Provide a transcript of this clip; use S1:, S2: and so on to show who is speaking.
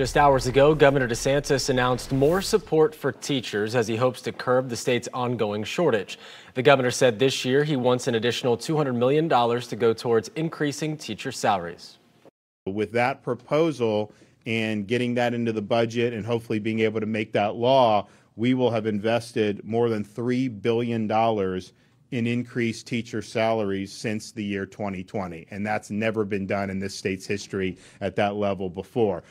S1: Just hours ago, Governor DeSantis announced more support for teachers as he hopes to curb the state's ongoing shortage. The governor said this year he wants an additional $200 million to go towards increasing teacher salaries.
S2: With that proposal and getting that into the budget and hopefully being able to make that law, we will have invested more than $3 billion in increased teacher salaries since the year 2020. And that's never been done in this state's history at that level before.